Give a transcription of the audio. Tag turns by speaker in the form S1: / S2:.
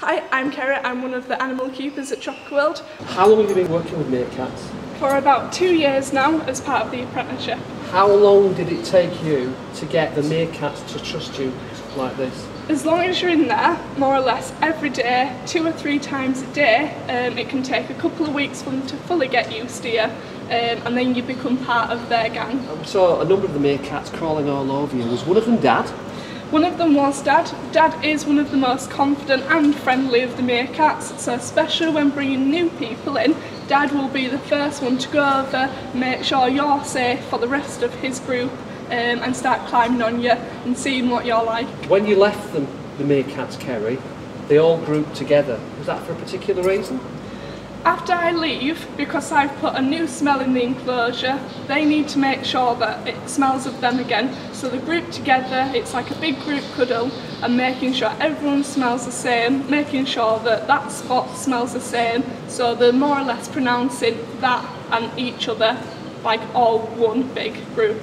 S1: Hi, I'm Kara. I'm one of the animal keepers at Tropical World
S2: How long have you been working with meerkats?
S1: for about two years now as part of the apprenticeship.
S2: How long did it take you to get the meerkats to trust you like this?
S1: As long as you're in there, more or less every day, two or three times a day, um, it can take a couple of weeks for them to fully get used to you, um, and then you become part of their gang.
S2: I saw a number of the meerkats crawling all over you. Was one of them Dad?
S1: One of them was Dad. Dad is one of the most confident and friendly of the meerkats, so especially when bringing new people in, Dad will be the first one to go over, make sure you're safe for the rest of his group, um, and start climbing on you and seeing what you're like.
S2: When you left them, the meerkats, Kerry, they all grouped together. Was that for a particular reason?
S1: After I leave, because I've put a new smell in the enclosure, they need to make sure that it smells of them again. So they group together, it's like a big group cuddle, and making sure everyone smells the same, making sure that that spot smells the same, so they're more or less pronouncing that and each other like all one big group.